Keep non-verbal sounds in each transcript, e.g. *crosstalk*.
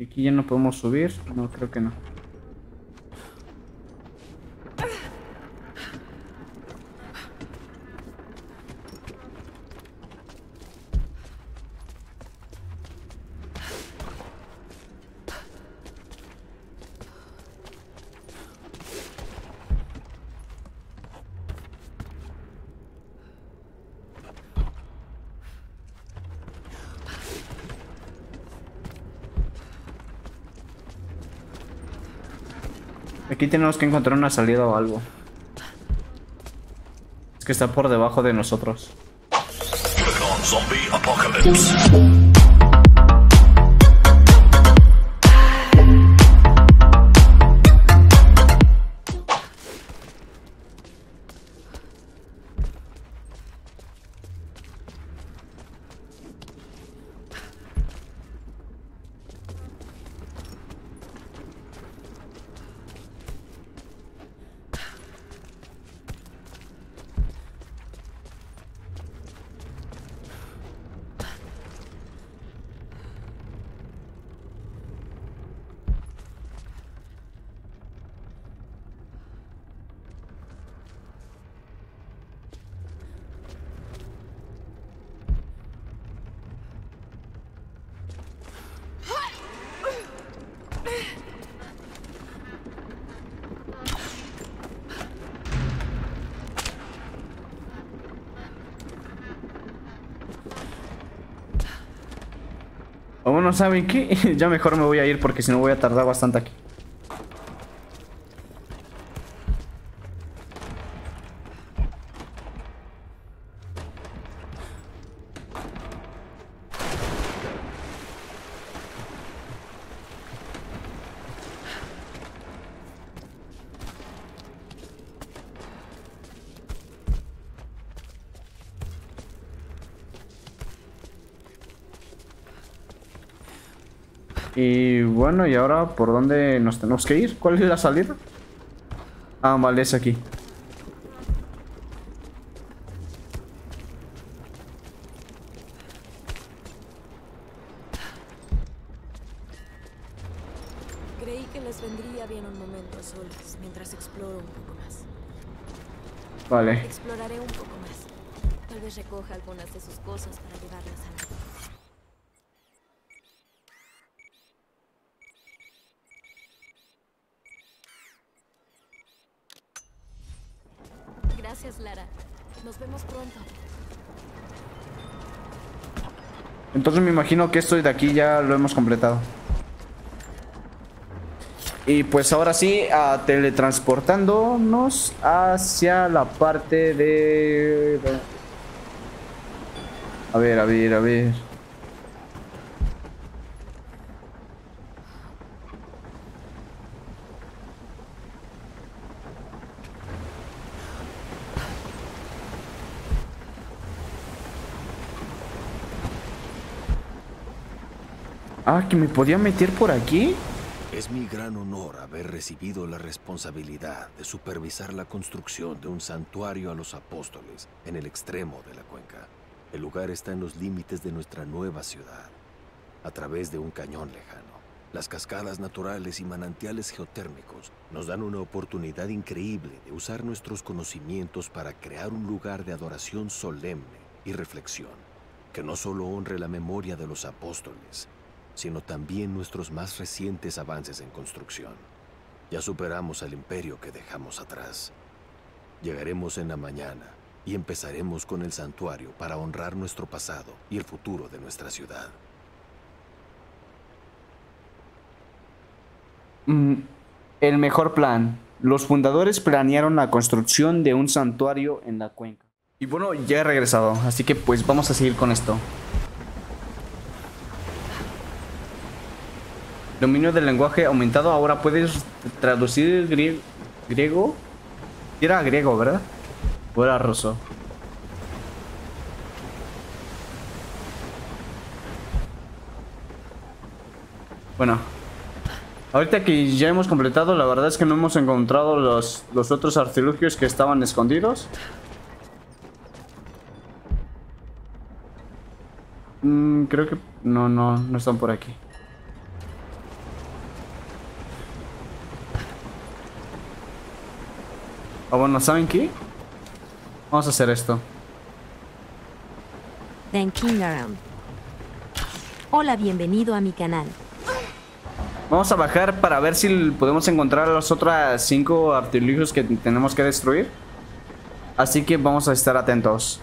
Aquí ya no podemos subir. No, creo que no. Tenemos que encontrar una salida o algo. Es que está por debajo de nosotros. Bueno, ¿saben qué? *laughs* ya mejor me voy a ir porque si no voy a tardar bastante aquí. Y bueno, ¿y ahora por dónde nos tenemos que ir? ¿Cuál es la salida? Ah, vale, es aquí. Creí que les vendría bien un momento a solas mientras exploro un poco más. Vale. Exploraré un poco más. Tal vez recoja algunas de sus cosas para llevarlas a la... Gracias, Lara. Nos vemos pronto. Entonces me imagino que esto de aquí ya lo hemos completado. Y pues ahora sí, a teletransportándonos hacia la parte de... A ver, a ver, a ver. Ah, que me podía meter por aquí. Es mi gran honor haber recibido la responsabilidad de supervisar la construcción de un santuario a los apóstoles en el extremo de la cuenca. El lugar está en los límites de nuestra nueva ciudad, a través de un cañón lejano. Las cascadas naturales y manantiales geotérmicos nos dan una oportunidad increíble de usar nuestros conocimientos para crear un lugar de adoración solemne y reflexión, que no solo honre la memoria de los apóstoles, sino también nuestros más recientes avances en construcción. Ya superamos al imperio que dejamos atrás. Llegaremos en la mañana y empezaremos con el santuario para honrar nuestro pasado y el futuro de nuestra ciudad. Mm, el mejor plan. Los fundadores planearon la construcción de un santuario en la cuenca. Y bueno, ya he regresado, así que pues vamos a seguir con esto. Dominio del lenguaje aumentado. Ahora puedes traducir grie- griego. Era griego, ¿verdad? O era ruso. Bueno. Ahorita que ya hemos completado, la verdad es que no hemos encontrado los, los otros artilugios que estaban escondidos. Mm, creo que... No, no, no están por aquí. O bueno, ¿saben qué? Vamos a hacer esto. Hola, bienvenido a mi canal. Vamos a bajar para ver si podemos encontrar los otros cinco artilugios que tenemos que destruir. Así que vamos a estar atentos.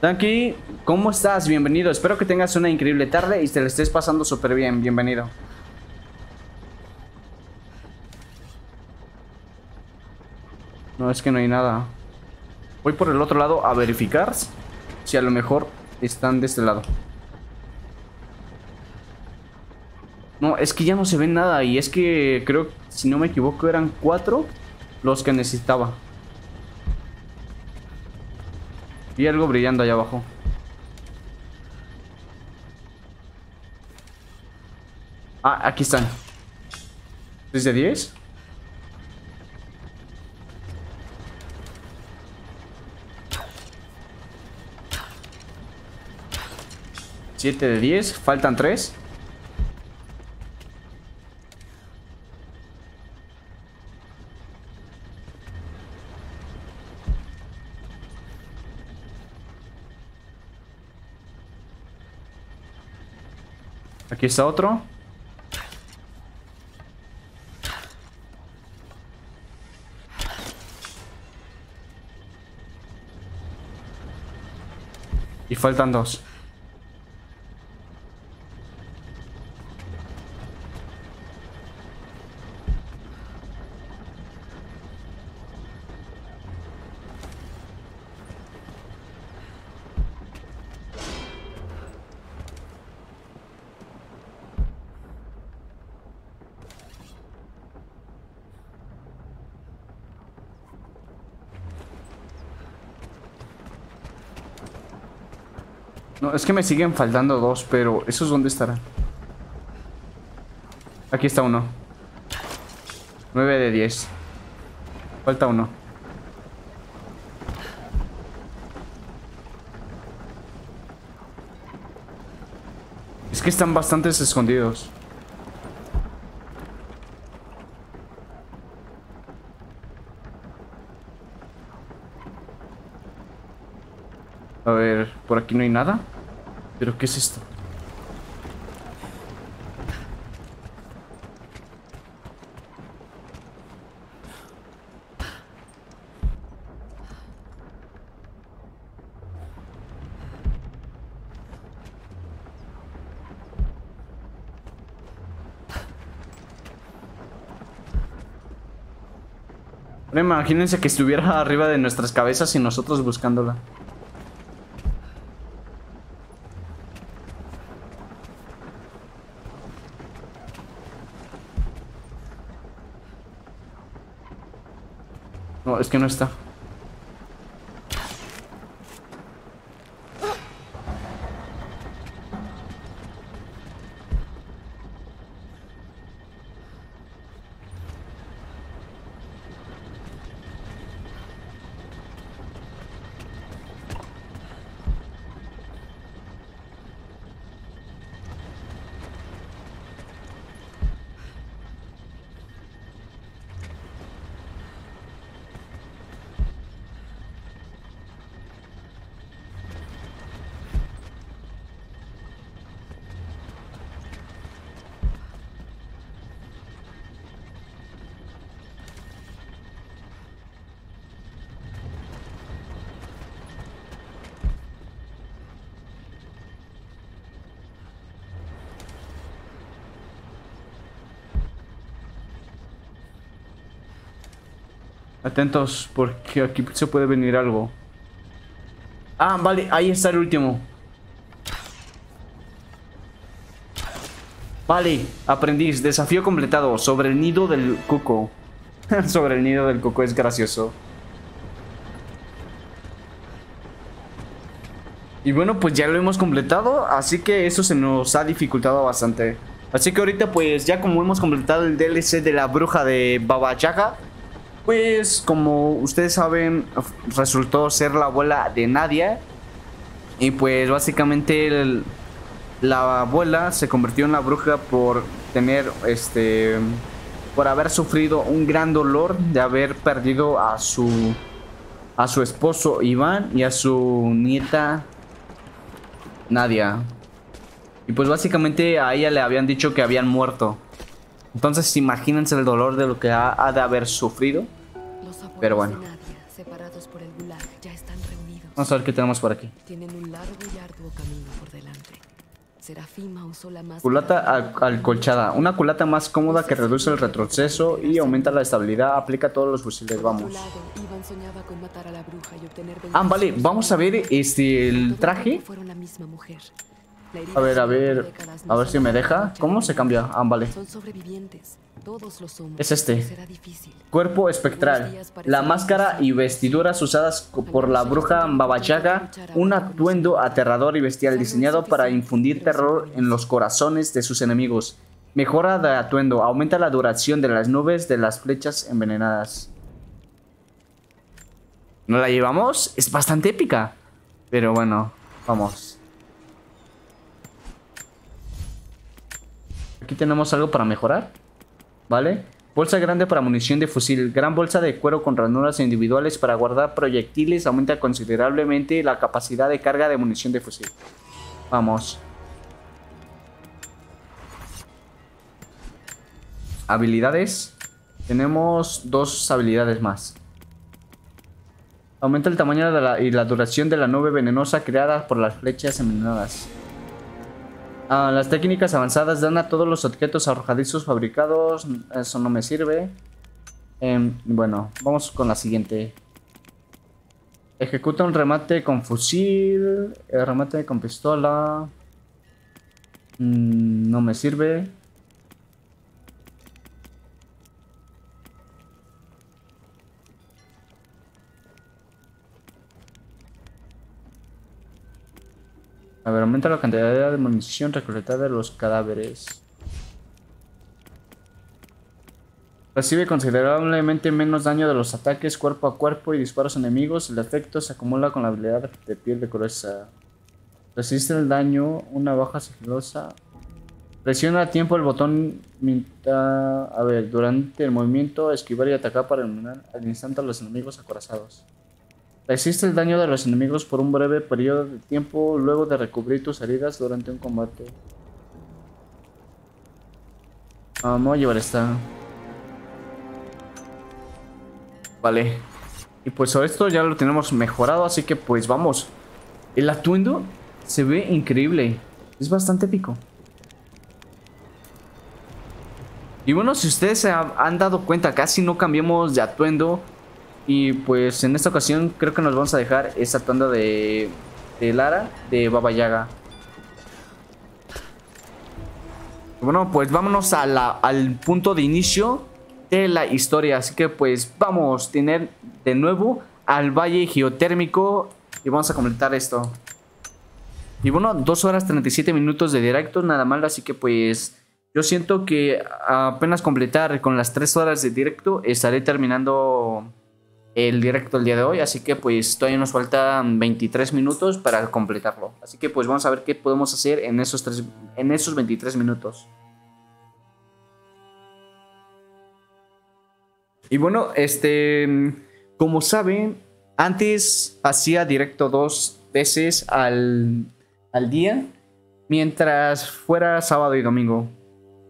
Danky, ¿cómo estás? Bienvenido. Espero que tengas una increíble tarde y te lo estés pasando súper bien. Bienvenido. Es que no hay nada. Voy por el otro lado a verificar si a lo mejor están de este lado. No, es que ya no se ve nada y es que creo, si no me equivoco, eran cuatro los que necesitaba. Vi algo brillando allá abajo. Ah, aquí están. ¿6 de 10? Siete de 10, faltan tres. Aquí está otro. Y faltan dos. No, es que me siguen faltando dos, pero ¿esos dónde estarán? Aquí está uno. 9 de 10. Falta uno. Es que están bastantes escondidos. A ver, por aquí no hay nada. ¿Pero qué es esto? imagínense que estuviera arriba de nuestras cabezas y nosotros buscándola. Que no está. Atentos, porque aquí se puede venir algo. Ah, vale, ahí está el último. Vale, aprendiz, desafío completado sobre el nido del coco. *laughs* sobre el nido del coco es gracioso. Y bueno, pues ya lo hemos completado, así que eso se nos ha dificultado bastante. Así que ahorita pues ya como hemos completado el DLC de la bruja de Baba Yaga, pues como ustedes saben, resultó ser la abuela de Nadia. Y pues básicamente la abuela se convirtió en la bruja por tener este por haber sufrido un gran dolor de haber perdido a su a su esposo Iván y a su nieta Nadia. Y pues básicamente a ella le habían dicho que habían muerto. Entonces imagínense el dolor de lo que ha, de haber sufrido. Pero bueno. de Nadia, separados por el Gulag, ya están reunidos. Vamos a ver qué tenemos por aquí. Tienen un largo y arduo camino por delante. Serafima usó la más Culata al- acolchada. Una culata más cómoda que reduce el retroceso y aumenta la estabilidad. Aplica a todos los fusiles. Vamos. Ah, vale. Vamos a ver este el traje. A ver, a ver. A ver si me deja. ¿Cómo se cambia? Ah, vale. Es este. Cuerpo espectral. La máscara y vestiduras usadas por la bruja Babachaga. Un atuendo aterrador y bestial diseñado para infundir terror en los corazones de sus enemigos. Mejora de atuendo. Aumenta la duración de las nubes de las flechas envenenadas. ¿No la llevamos? Es bastante épica. Pero bueno, vamos. Aquí tenemos algo para mejorar. ¿Vale? Bolsa grande para munición de fusil. Gran bolsa de cuero con ranuras individuales para guardar proyectiles. Aumenta considerablemente la capacidad de carga de munición de fusil. Vamos. Habilidades. Tenemos dos habilidades más. Aumenta el tamaño y la duración de la nube venenosa creada por las flechas envenenadas. Ah, las técnicas avanzadas dan a todos los objetos arrojadizos fabricados. Eso no me sirve. Em, bueno, vamos con la siguiente. Ejecuta un remate con fusil. El remate con pistola. Mm, no me sirve. A ver, aumenta la cantidad de munición recolectada de los cadáveres. Recibe considerablemente menos daño de los ataques cuerpo a cuerpo y disparos enemigos. El efecto se acumula con la habilidad de piel de gruesa. Resiste el daño, una baja sigilosa. Presiona a tiempo el botón durante el movimiento, esquivar y atacar para eliminar al instante a los enemigos acorazados. Resiste el daño de los enemigos por un breve periodo de tiempo luego de recubrir tus heridas durante un combate. Ah, voy a llevar esta. Vale. Y pues esto ya lo tenemos mejorado, así que pues vamos. El atuendo se ve increíble. Es bastante épico. Y bueno, si ustedes se ha- han dado cuenta, casi no cambiamos de atuendo. Y pues en esta ocasión creo que nos vamos a dejar esta atuendo de, de Lara, de Baba Yaga. Bueno, pues vámonos al punto de inicio de la historia. Así que pues vamos a tener de nuevo al valle geotérmico y vamos a completar esto. Y bueno, 2 horas 37 minutos de directo, nada mal. Así que pues yo siento que apenas completar con las 3 horas de directo estaré terminando el directo el día de hoy. Así que pues todavía nos faltan 23 minutos para completarlo. Así que pues vamos a ver qué podemos hacer en esos, tres, en esos 23 minutos. Y bueno, este, como saben, antes hacía directo dos veces al, al día, mientras fuera sábado y domingo.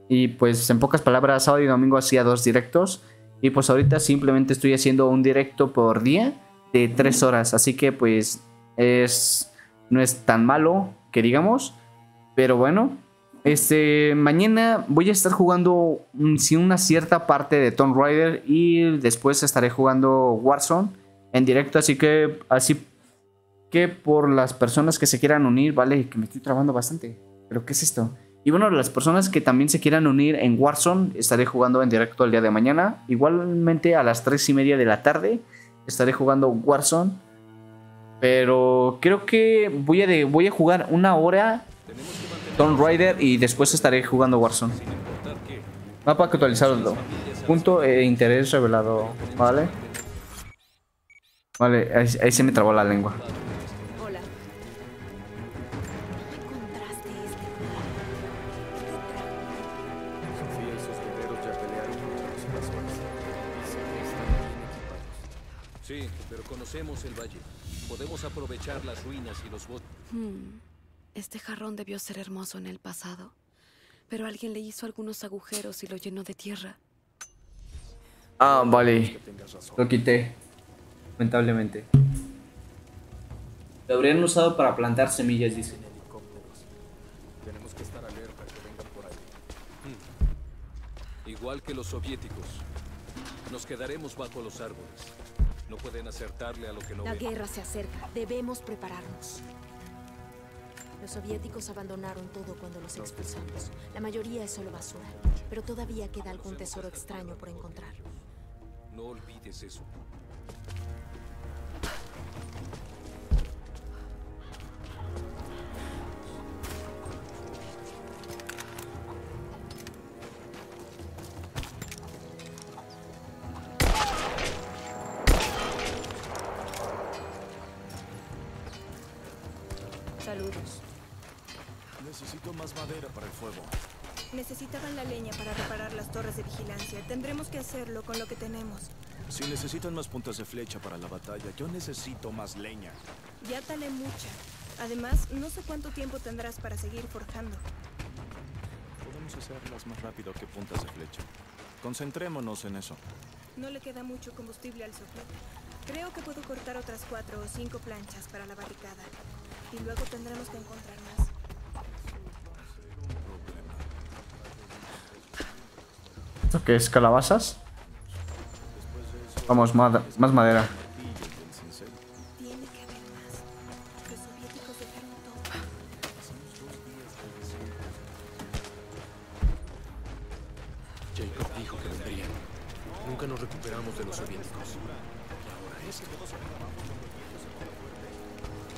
Y pues en pocas palabras, sábado y domingo hacía dos directos. Y pues ahorita simplemente estoy haciendo un directo por día de tres horas. Así que pues es, no es tan malo que digamos. Pero bueno, este, mañana voy a estar jugando una cierta parte de Tomb Raider y después estaré jugando Warzone en directo, así que así que por las personas que se quieran unir, vale, que me estoy trabando bastante. Pero ¿qué es esto? Y bueno, las personas que también se quieran unir en Warzone, estaré jugando en directo el día de mañana. Igualmente a las 3 y media de la tarde estaré jugando Warzone. Pero creo que voy a, de- voy a jugar una hora Tomb Raider y después estaré jugando Warzone. Mapa actualizado. Punto de interés revelado. Vale. Vale, ahí se me trabó la lengua. Conocemos el valle. Podemos aprovechar las ruinas y los bosques. Hmm. Este jarrón debió ser hermoso en el pasado, pero alguien le hizo algunos agujeros y lo llenó de tierra. Ah, vale. Lo quité. Lamentablemente. Lo habrían usado para plantar semillas, dice. Tenemos que estar alerta que vengan por ahí. Hmm. Igual que los soviéticos. Nos quedaremos bajo los árboles. No pueden acertarle a lo que no La ven. guerra se acerca. Debemos prepararnos. Los soviéticos abandonaron todo cuando los expulsamos. La mayoría es solo basura, pero todavía queda algún tesoro extraño por encontrar. No olvides eso. Las torres de vigilancia. Tendremos que hacerlo con lo que tenemos. Si necesitan más puntas de flecha para la batalla, yo necesito más leña. Ya talé mucha. Además, no sé cuánto tiempo tendrás para seguir forjando. Podemos hacerlas más rápido que puntas de flecha. Concentrémonos en eso. No le queda mucho combustible al sujeto. Creo que puedo cortar otras cuatro o cinco planchas para la barricada. Y luego tendremos que encontrar más.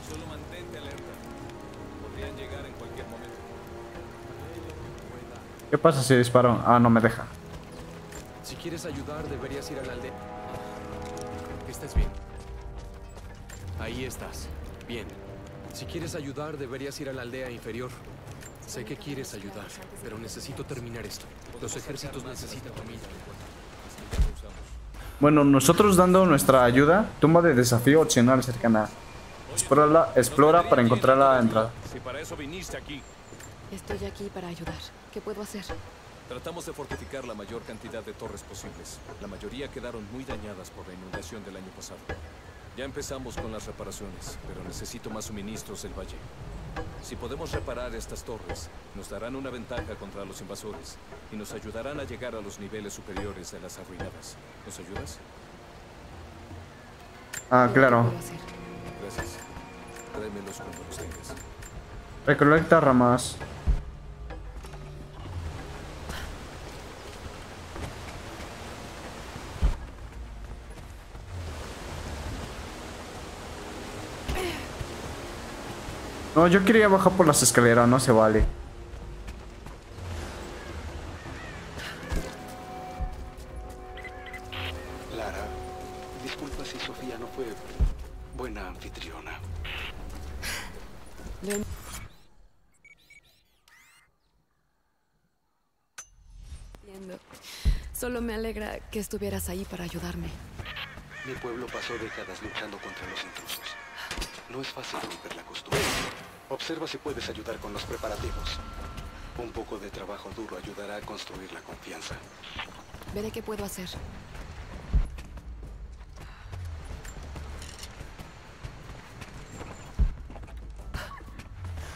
Solo mantente alerta. Podrían llegar en cualquier momento. ¿Qué pasa si disparo? Ah, no me deja. Si quieres ayudar, deberías ir a la aldea. Que estés bien. Ahí estás. Bien. Si quieres ayudar, deberías ir a la aldea inferior. Sé que quieres ayudar, pero necesito terminar esto. Los ejércitos necesitan comida. Bueno, nosotros dando nuestra ayuda, tumba de desafío opcional cercana. Explora, explora para encontrar la entrada. Si para eso viniste aquí. Estoy aquí para ayudar. ¿Qué puedo hacer? Tratamos de fortificar la mayor cantidad de torres posibles. La mayoría quedaron muy dañadas por la inundación del año pasado. Ya empezamos con las reparaciones, pero necesito más suministros del valle. Si podemos reparar estas torres, nos darán una ventaja contra los invasores y nos ayudarán a llegar a los niveles superiores de las arruinadas. ¿Nos ayudas? Ah, ¿Qué claro. Gracias. Tráemelos cuando los tengas. Recolecta ramas. No, yo quería bajar por las escaleras, no se vale. Lara, disculpa si Sofía no fue buena anfitriona. Solo me alegra que estuvieras ahí para ayudarme. Mi pueblo pasó décadas luchando contra los intrusos. No es fácil romper la costumbre. Observa si puedes ayudar con los preparativos. Un poco de trabajo duro ayudará a construir la confianza. Veré qué puedo hacer.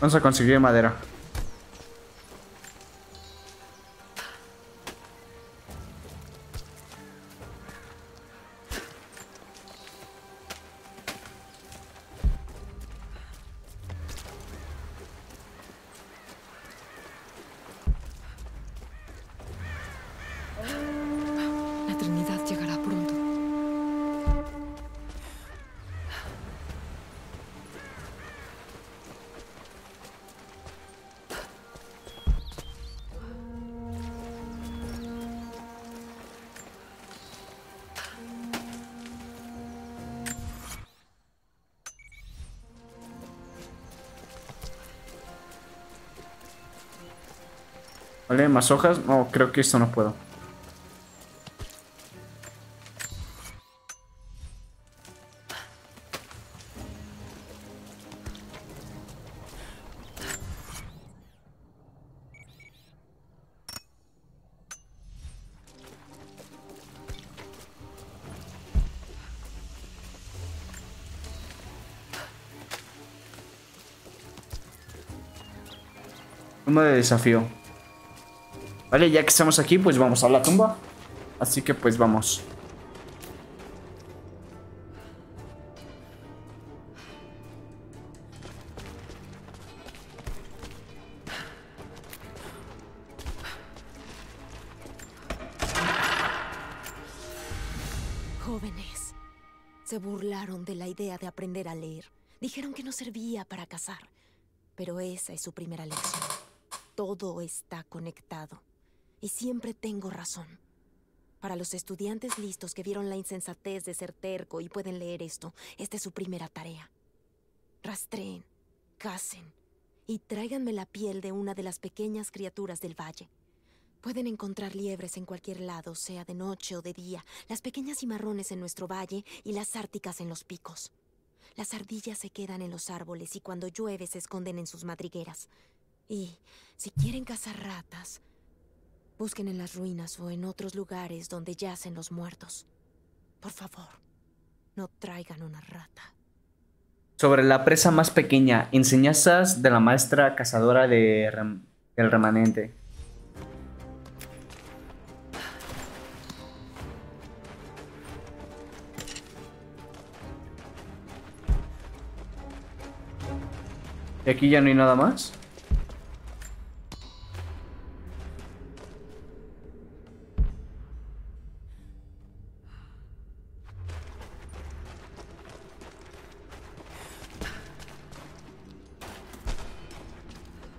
Vamos a conseguir madera. Más hojas. No, creo que esto no puedo. de desafío. Vale, ya que estamos aquí, pues vamos a la tumba. Así que pues vamos. Jóvenes, se burlaron de la idea de aprender a leer. Dijeron que no servía para cazar. Pero esa es su primera lección. Todo está conectado. Y siempre tengo razón. Para los estudiantes listos que vieron la insensatez de ser terco y pueden leer esto, esta es su primera tarea. Rastreen, cacen y tráiganme la piel de una de las pequeñas criaturas del valle. Pueden encontrar liebres en cualquier lado, sea de noche o de día, las pequeñas cimarrones en nuestro valle y las árticas en los picos. Las ardillas se quedan en los árboles y cuando llueve se esconden en sus madrigueras. Y si quieren cazar ratas, busquen en las ruinas o en otros lugares donde yacen los muertos. Por favor, no traigan una rata. Sobre la presa más pequeña, enseñanzas de la maestra cazadora de rem- del remanente. ¿Y aquí ya no hay nada más?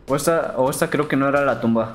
O esta, o esta creo que no era la tumba.